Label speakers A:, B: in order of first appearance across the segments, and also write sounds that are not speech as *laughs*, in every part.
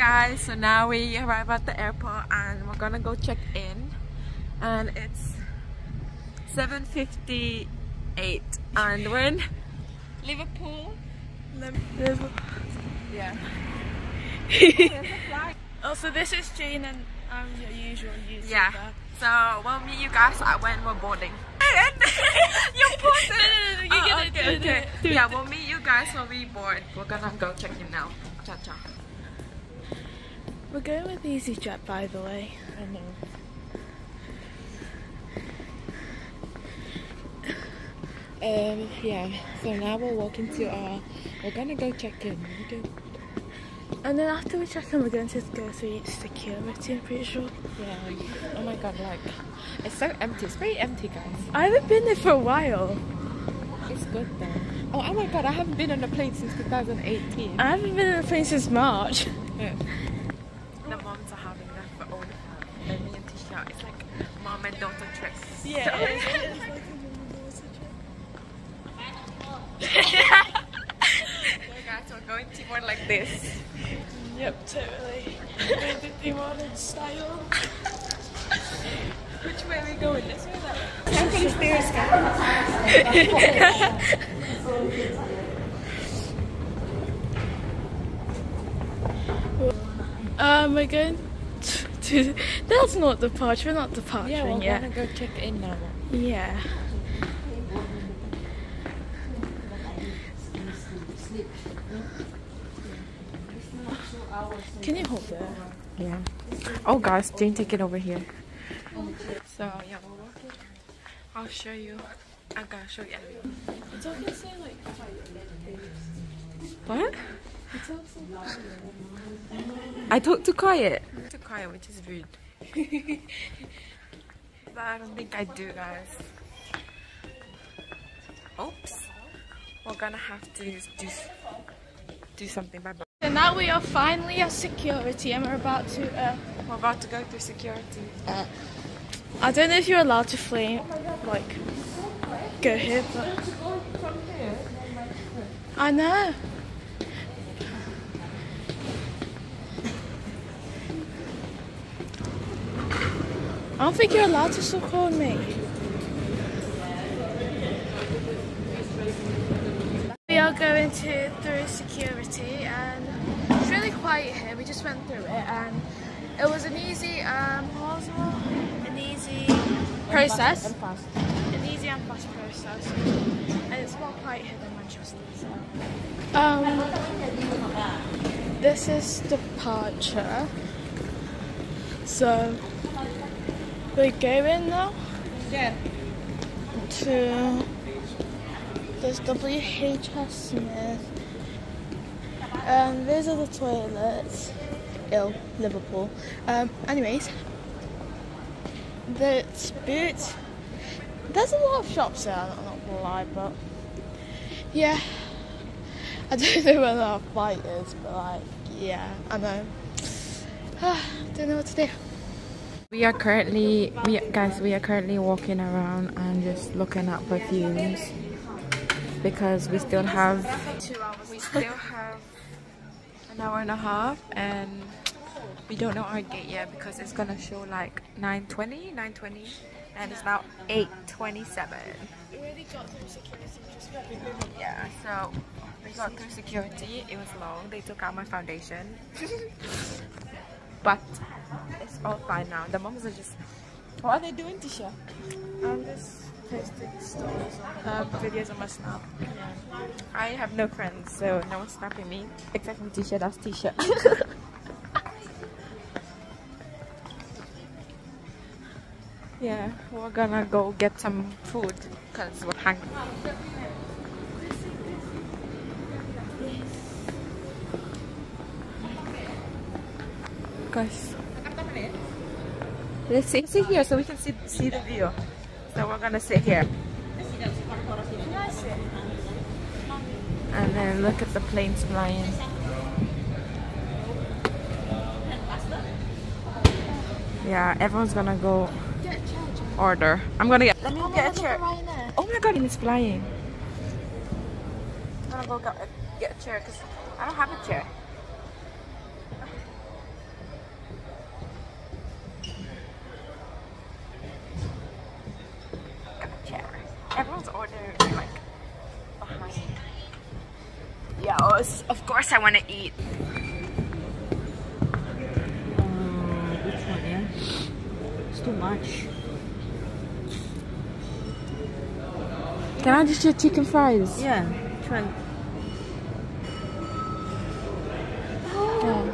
A: guys, so now we arrive at the airport and we're gonna go check in and it's 7.58 and we're in Liverpool.
B: Liverpool.
A: Yeah. *laughs*
B: Oh, so this is Jane and I'm your usual YouTuber.
A: Yeah. So we'll meet you guys at when we're boarding. *laughs* you're it.
B: No, no, no, you
A: Oh, okay,
B: do it, do
A: okay.
B: it, do it.
A: Yeah, we'll meet you guys when we board. We're gonna go check in now. Ciao, ciao.
B: We're going with EasyJet, by the way.
A: I know. Um, yeah, so now we're walking to our, we're gonna go check in.
B: And then after we check in, we're going to go through security, I'm pretty sure.
A: Yeah, oh my god, like, it's so empty, it's very empty guys.
B: I haven't been there for a while.
A: It's good though. Oh, oh my god, I haven't been on a plane since 2018.
B: I haven't been in a plane since March.
A: Yeah. The
B: demon style. *laughs*
A: Which way are we going? This way or that way? Time for the stairs, *laughs*
B: Um, we're going to, to that's not departure, we're not departing
A: Yeah, we're gonna go check in now.
B: Yeah. Can you hold it?
A: Yeah. Oh guys, Jane, take it over here. So yeah, we're walking. I'll show you. I'm gonna show you everything.
B: It's okay say like
A: What? I talk too quiet. Too quiet, which is rude. *laughs* but I don't think I do, guys. Oops. We're gonna have to do do something. Bye bye.
B: And now we are finally at security and we're about to uh,
A: We're about to go through security.
B: I don't know if you're allowed to flame like go here but I know. I don't think you're allowed to record me. We are going to through security and quiet here. We just went through it and it was an easy um what was it an easy process. An easy and fast process. And it's more quiet here than Manchester. So. Um this is departure. So we're going now
A: Yeah.
B: to this WHS Smith. And these are the toilets. Ill, Liverpool. Um, anyways, the Boots. There's a lot of shops there, I'm not gonna lie, but yeah. I *laughs* don't know where our flight is, but like, yeah, I know. *sighs* don't know what to do.
A: We are currently, we guys, we are currently walking around and just looking at perfumes because we still have,
B: Two hours.
A: we still have an hour and a half, and we don't know our gate yet because it's gonna show like 9:20, 9:20, and it's now 8:27.
B: We already got through security,
A: Yeah, so we got through security. It was long. They took out my foundation, *laughs* but it's all fine now. The moms are just. What are they doing, Tisha?
B: I'm just posting stories
A: videos on my snap. I have no friends, so no one's snapping me except from Tisha. That's Tisha. *laughs* yeah, we're gonna go get some food because we're hungry. Guys, let's sit here so we can see see the view. So we're gonna sit here. And then look at the planes flying. Yeah, everyone's gonna go
B: Get a charger.
A: order. I'm gonna get. Let me get a chair. Oh my god, it's flying. I'm gonna go get, get a chair because I don't have a chair. McDonald's order. I'm like, oh my. Yeah, of course I want to eat.
C: too much.
A: Can I just get chicken fries?
C: Yeah, try.
A: Oh.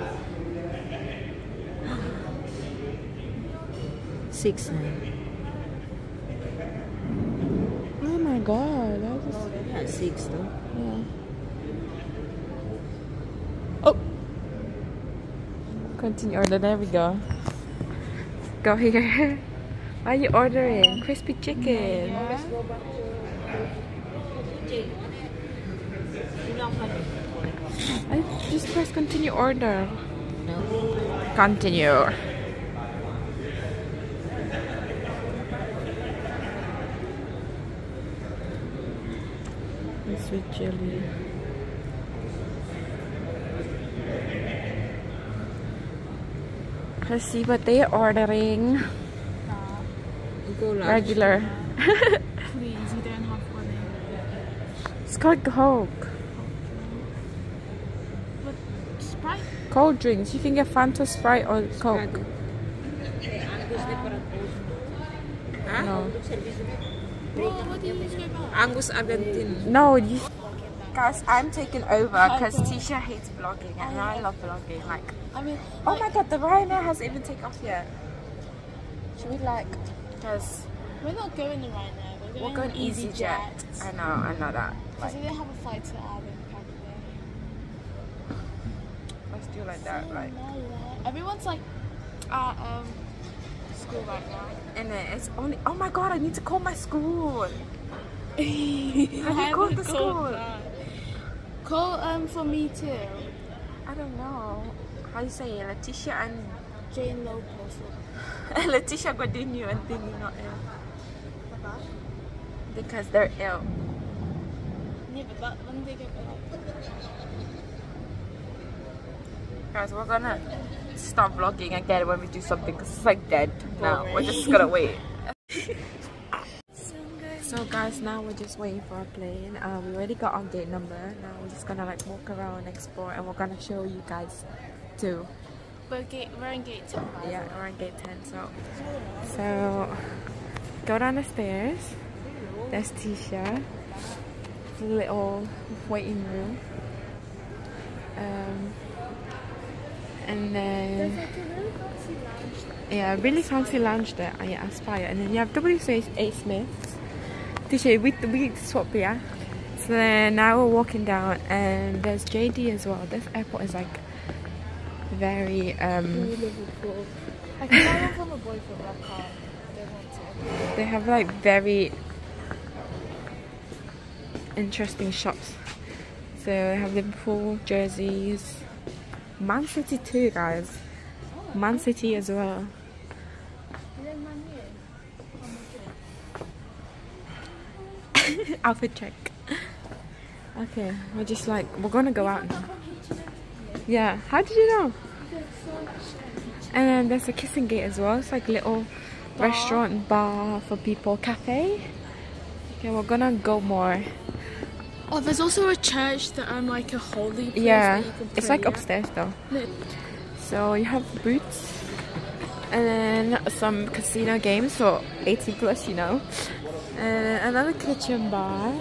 C: Six. Nine. Yeah.
A: Oh. Continue order. There we go. Go here. Why are you ordering crispy chicken? I just press continue order.
C: No.
A: Continue. And Sweet chili. Let's see what they're ordering.
C: You.
A: Regular. *laughs*
B: Please, you don't have money.
A: It's called Coke.
B: Sprite?
A: Cold drinks. You can get Fanta, Sprite, or Coke.
B: Uh, no.
C: Angus Argentine.
A: No, you. Guys, I'm taking over because Tisha hates vlogging and I love vlogging. Like,
B: I mean,
A: oh my god, the Ryanair hasn't even taken off yet. Should we like, because
B: we're not going there right now. We're going,
A: we're going EasyJet. I know, I know that.
B: Because
A: Like,
B: we didn't have a flight to Ireland, apparently.
A: let's do like that. Like,
B: Everyone's like at um, school right now.
A: And then it's only. Oh my god, I need to call my school. *laughs*
B: Have
A: you called the school?
B: Call um for me too.
A: I don't know. How you say it? Letitia and
B: Jane Lopez. *laughs*
A: Letitia Godinho and Thingy not ill. Because they're ill.
B: Yeah, but that, when they get back.
A: Guys, we're gonna stop vlogging again when we do something because it's like dead now. We're just gonna wait. *laughs* So guys, now we're just waiting for our plane. Uh, we already got our gate number. Now we're just gonna like walk around, explore, and we're gonna show you guys too.
B: We're, gate, we're in gate 10.
A: Yeah, we're on gate 10. So, so go down the stairs. There's Tisha. The little waiting room. Um, and then
B: really fancy lounge there.
A: yeah, really fancy lounge there. Yeah, Aspire. And then you have WCA Smiths. Tisha, we we swap yeah. So then now we're walking down, and there's JD as well. This airport is like very um.
B: I from a boyfriend, but I can't. I don't want to.
A: They have like very interesting shops. So they have Liverpool jerseys, Man City too, guys. Man City as well.
B: You don't mind me?
A: Outfit check. Okay, we're just like we're gonna go out now. Yeah, how did you know? And then there's a kissing gate as well. It's like little restaurant bar for people, cafe. Okay, we're gonna go more.
B: Oh, there's also a church that I'm like a holy place
A: Yeah,
B: that you can
A: it's like
B: at.
A: upstairs though.
B: No,
A: So you have boots and then some casino games for 18 plus, you know. And another kitchen bar.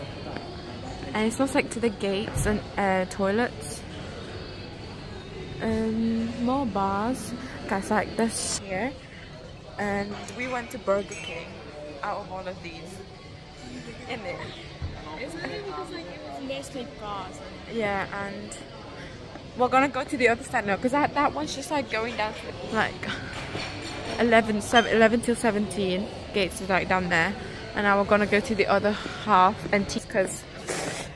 A: And it smells like to the gates and uh, toilets. And more bars. Guys, like this here. And we went to Burger King out of all of these. In it.
B: Isn't it because like it was mostly bars?
A: Yeah, and we're gonna go to the other side now because that, that one's just like going down to like 11, 7, 11 till 17 gates is like down there. And now we're gonna go to the other half and teach because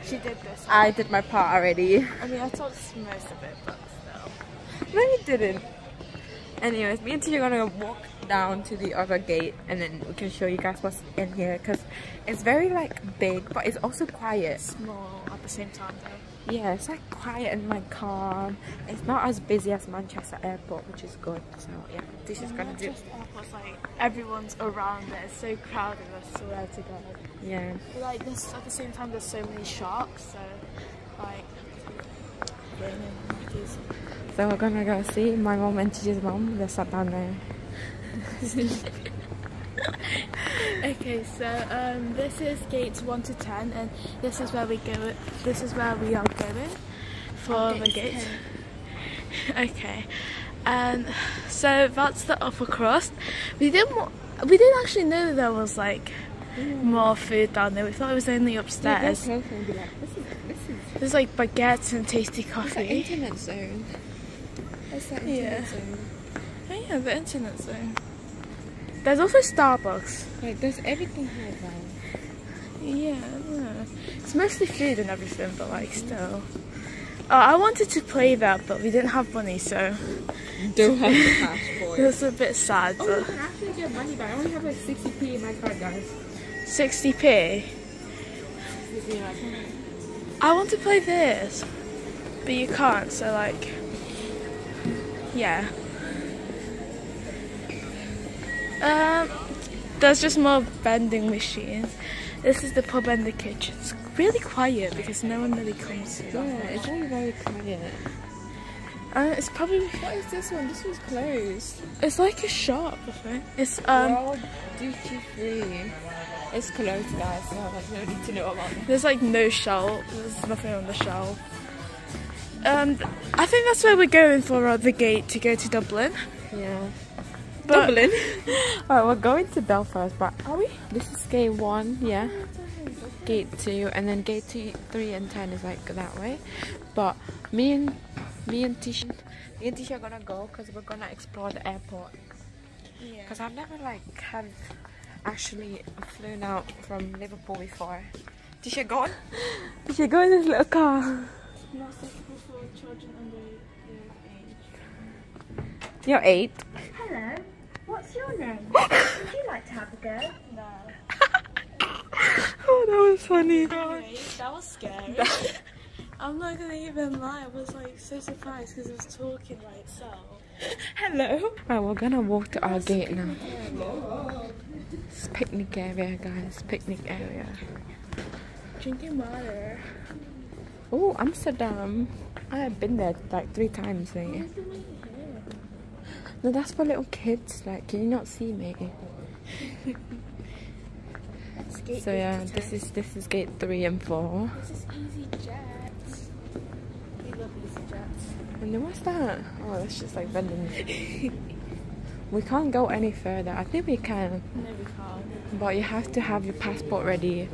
B: she did this.
A: I did my part already.
B: I mean, I thought most of it, but still.
A: No, you didn't. Anyways, me and Tia are gonna walk down to the other gate and then we can show you guys what's in here because it's very like big but it's also quiet.
B: Small at the same time though.
A: Yeah, it's like quiet and like calm. It's not as busy as Manchester Airport, which is good. So yeah, this is gonna do.
B: Just airports, like everyone's around there. It's so crowded. I swear to God.
A: Yeah,
B: But, like this at the same time, there's so many sharks. So like Dublin and Matthews.
A: So we're gonna go see my mom and Tisha's mom. They're sat down there. *laughs*
B: Okay, so um, this is gates one to ten, and this is where we go. This is where we are going for the gate. *laughs* Okay, and so that's the upper crust. We didn't. We didn't actually know there was like more food down there. We thought it was only upstairs.
A: be like, this is this is
B: There's like baguettes and tasty coffee.
A: internet zone. It's the internet
B: Yeah.
A: zone.
B: Oh yeah, the internet zone. There's also Starbucks.
A: Like there's everything here, though.
B: Yeah, I. It's mostly food and everything, but like still. Oh, I wanted to play that, but we didn't have money, so
A: Don't have the cash *laughs* for
B: it was a bit sad.
A: Oh, you
B: But
A: can actually get money back. I only have like 60p in my card, guys.
B: 60p. I want to play this, but you can't. So like, yeah. Um, there's just more vending machines. This is the pub and the kitchen. It's really quiet because no one really comes here.
A: Yeah, it's very, very quiet.
B: Uh, it's probably
A: What is this one? This one's closed.
B: it's like a shop. I think it's um.
A: World duty free. It's closed, guys, so there's no need to know about it.
B: There's like no shelf. There's nothing on the shelf. Um, I think that's where we're going for uh, the gate to go to Dublin.
A: Yeah.
B: But-
A: Dublin. *laughs* Alright, we're going to Belfast, but are we? This is gate one, yeah. Gate two, and then gate two, three, and ten is like that way. But me and me and Tisha, me and Tisha are gonna go because we're gonna explore the airport.
B: Yeah.
A: Because I've never like have actually flown out from Liverpool before. Tisha, go on. *laughs* Tisha, go in this little car.
B: Not suitable for children under age.
A: You're eight.
D: Hello, what's your name? *laughs* Would you like to have a go?
B: No.
A: Oh, that was funny.
B: that was scary. *laughs* I'm not gonna even lie. I was like so surprised because it was talking by itself.
A: Hello. Right, we're gonna walk to our gate now. It's picnic area, guys. Picnic area.
B: Drinking water.
A: Oh, Amsterdam. I have been there like three times. eh? No, that's for little kids. Like, can you not see me? So yeah, this is this is gate three and four.
B: This is Easy Jets. We love EasyJets.
A: And then what's that? Oh, that's just like vending. we can't go any further. I think we can,
B: No, we can't.
A: but you have to have your passport ready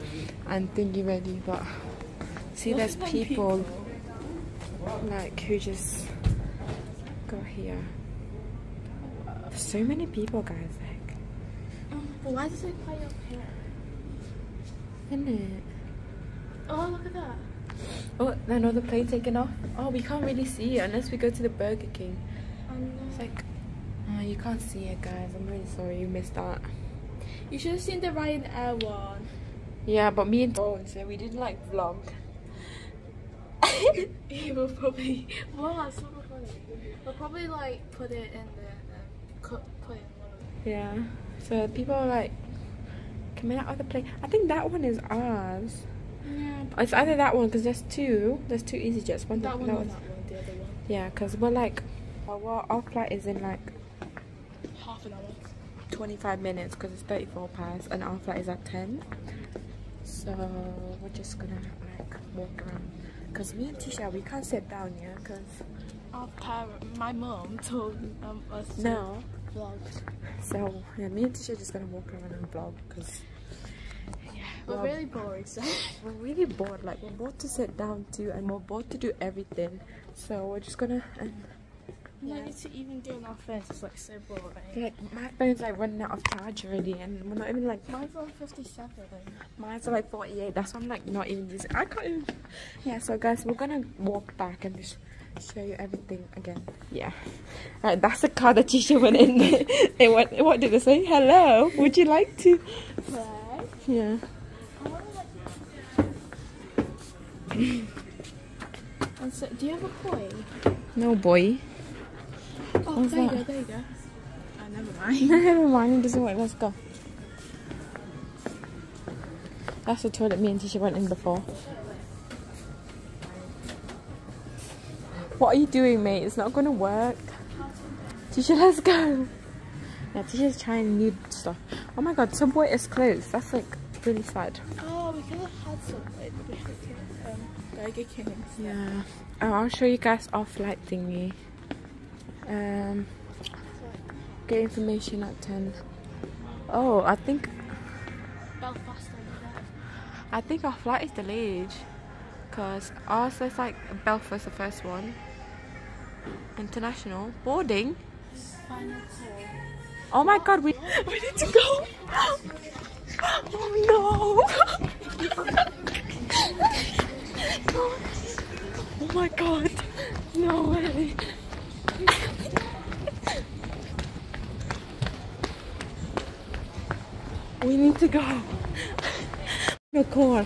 A: and thingy ready. But see, there's
B: them
A: people like who just go here. There's so many people, guys. Like,
B: But why does it play up here?
A: isn't it?
B: Oh, look at that.
A: Oh, another plane taking off. Oh, we can't really see it unless we go to the Burger King. It's like, oh, you can't see it, guys. I'm really sorry you missed that.
B: You should have seen the Ryanair one.
A: Yeah, but me and Dawn, so we didn't like vlog. *laughs*
B: He will probably. Well, that's so funny. We'll probably like put it in the um, put it in one of
A: Yeah. So people are like coming out of the plane. I think that one is ours.
B: Yeah,
A: It's either that one because there's two. There's two EasyJets. One
B: that one
A: that
B: or that one, the other one.
A: Yeah, because we're like, well, our flight is in like
B: Half an hour.
A: 25 minutes because it's 34 past, and our flight is at 10. So we're just gonna like walk around. Because me and Tisha, we can't sit down here because
B: Our parent, my mom told um, us to
A: no.
B: vlog.
A: So yeah, me and Tisha are just gonna walk around and vlog because
B: Yeah,
A: We're
B: really bored, so. *laughs*
A: we're really bored. Like we're bored to sit down too, and we're bored to do everything. So we're just gonna. And,
B: Need to even do our phones, it's like so boring.
A: like my phone's like running out of charge already, and we're not even like
B: Mine's on 57.
A: mine's like 48. That's why I'm like not even using. I can't even. Yeah. So guys, we're gonna walk back and just show you everything again. Yeah. Right. That's the car that Tisha went in. *laughs* it went. What did it say? Hello. Would you like to?
B: Right?
A: Yeah. *laughs*
B: And so, do you have a boy?
A: No boy.
B: Oh,
A: What's
B: there you go, there you go. Oh, never mind. *laughs*
A: Never mind, it doesn't work. Let's go. That's the toilet me and Tisha went in before. What are you doing, mate? It's not gonna work. Tisha, let's go. Yeah, Tisha's trying new stuff. Oh my god, Subway is closed. That's like really sad.
B: Oh, we could have had like um, Burger King.
A: Yeah. Oh, I'll show you guys our flight thingy. Um, get information at 10. Oh, I think
B: Belfast.
A: I think our flight is delayed. Because ours is like Belfast, the first one. International. Boarding. Oh my god, we, *laughs* we need to go. *laughs* Oh *laughs* no. Oh my god. No way. We need to go. No call.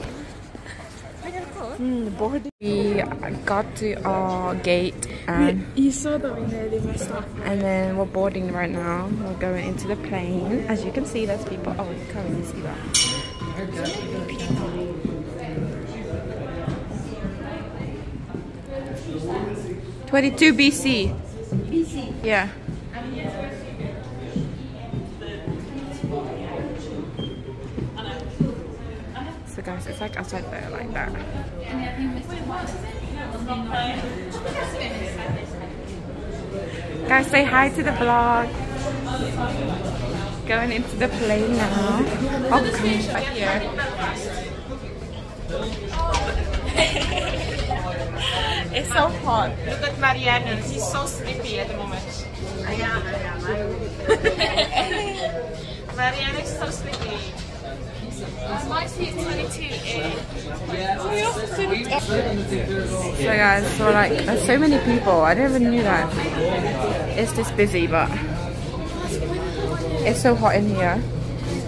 A: Mm, boarding. We got to our gate and
B: You saw that we nearly messed up.
A: and then we're boarding right now. We're going into the plane. As you can see, there's people. Oh, you can't really see that. Twenty-two BC. BC. Yeah. So guys, it's like outside there, like that. Guys, say hi to the vlog. Going into the plane now. Oh, come right here. *laughs* it's so hot. Look at Marianne. She's so sleepy at the moment. I am. *laughs* Marianne is so sleepy.
B: My seat's 22A.
A: So guys, so like, there's so many people. I never knew that. It's this busy, but it's so hot in here.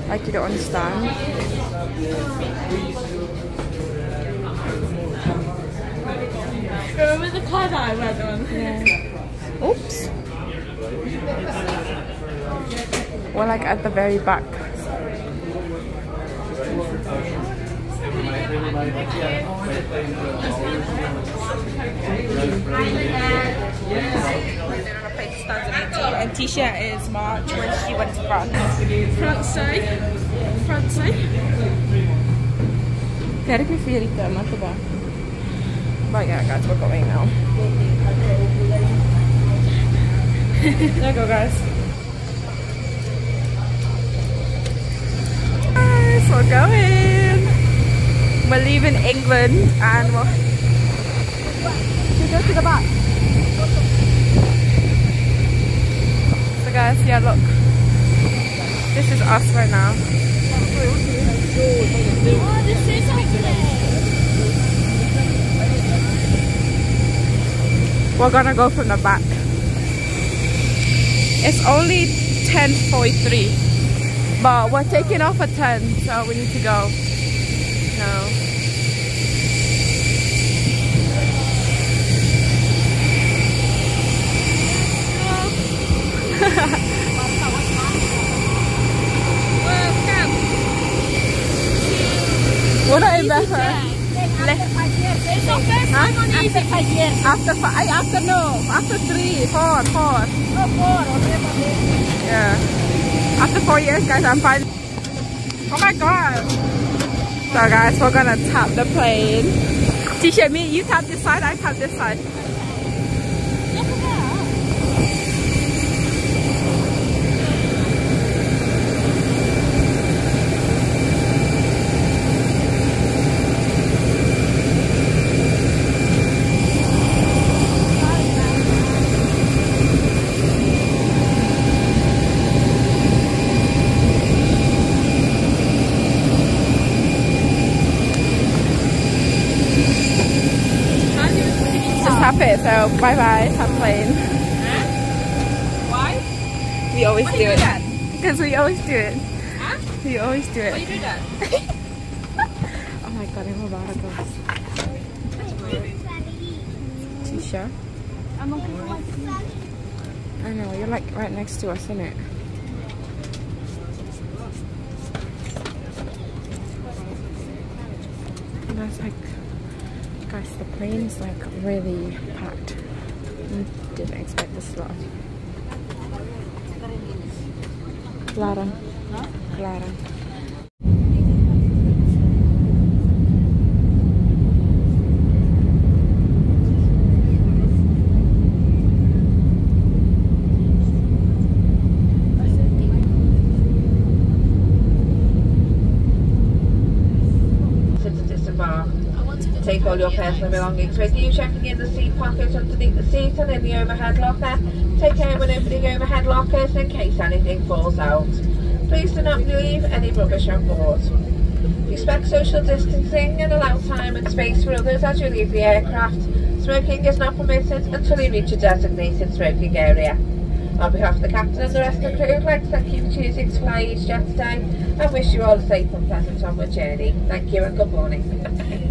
A: Like you don't understand.
B: Remember the car that I went on?
A: Yeah. Oops. We're like at the very back. And Tisha is March when she went to France.
B: Francais. Francais.
A: Quero que fica muito bom. But yeah, guys, we're going now. *laughs* there you go, guys. Guys, we're going. We're leaving England and we'll we go to the back. So guys, yeah, look. This is us right now. We're gonna go from the back. It's only 10.43, but we're taking off at 10, so we need to go. No. Not in Bethel.
B: It's time on easy.
A: After five, after no, after three, four, four. Yeah. After four years, guys, I'm fine. Oh my god. So guys, we're gonna tap the plane. Tisha, me, you tap this side, I tap this side. Just tap it, so bye bye, tap plane.
B: Why?
A: We always
B: Why
A: do
B: do
A: it. Because we always do it.
B: Huh?
A: We always do
B: Why
A: it.
B: you do that? *laughs*
A: Oh my god, I'm about to go. Tisha.
B: I'm my
A: I know, you're like right next to us, isn't it? And that's like, guys, the plane's like really packed. Didn't expect this lot. Clara. Clara.
E: to disembark. Take all your personal belongings with you, checking in the seat pockets underneath the seat and in the overhead locker. Take care when opening overhead lockers in case anything falls out. Please do not leave any rubbish on board. Respect social distancing and allow time and space for others as you leave the aircraft. Smoking is not permitted until you reach a designated smoking area. On behalf of the captain and the rest of the crew, I'd like to thank you for choosing to fly EasyJet today and wish you all a safe and pleasant onward journey. Thank you and good morning. *laughs*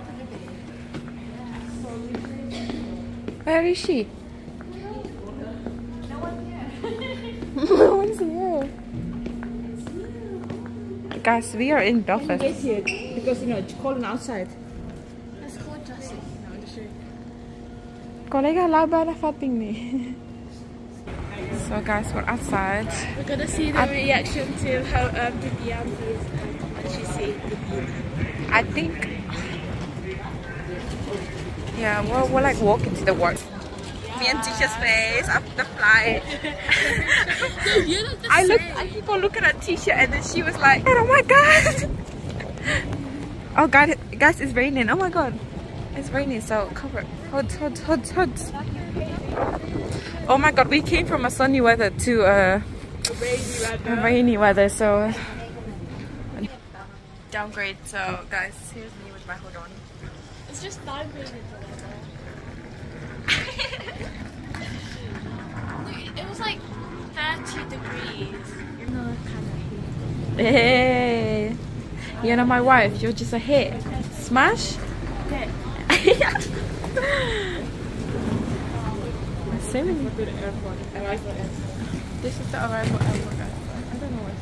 A: Where is she? no one's here. *laughs* no one's here. Guys, we are in Belfast.
C: Get here Because you know, it's cold outside.
B: Let's call Jessie. No, just
A: Kolega laban na fating ni. So guys, we're outside.
B: We're gonna see the reaction to how um, Vivian feels when she see Titina.
A: I think. Yeah, we're, we're like walking to the work. Me and Tisha's face after the flight.
B: You look
A: I look. I keep on looking at Tisha, and then she was like, "Oh my god!" oh god, guys, it's raining. Oh my god, it's raining. So cover. Hood, hood, hood, hood. Oh my god, we came from a sunny weather to uh, a rainy weather. So downgrade. So guys, here's me with my hood on.
B: It's just downgraded. Look, it was like 30 degrees. No, kind of.
A: Hey, you're not my wife. You're just a hit. Smash.
B: Okay.
A: Same. This is the arrival airport. I don't know what.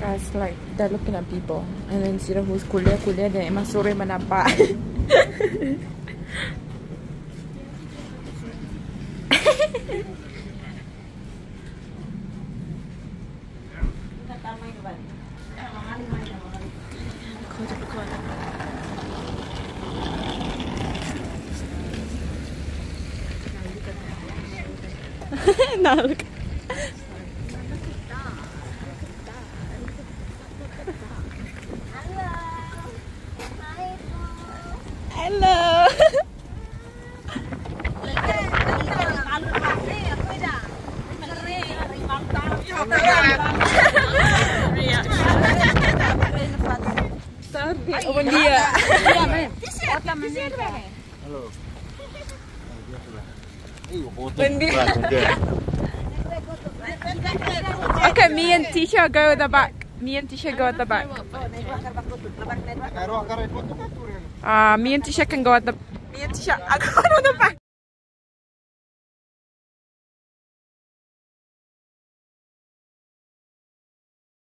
A: Guys, like they're looking at people, and then sila who's kuliah kuliah dan emang sore menampak. *laughs* nah, look. Hello. Sabi, oh, dia. Wendy. Okay, me go at the back. Me and Tisha go at the back. Uh, me and Tisha can go at the. Me and Tisha, I go at the back.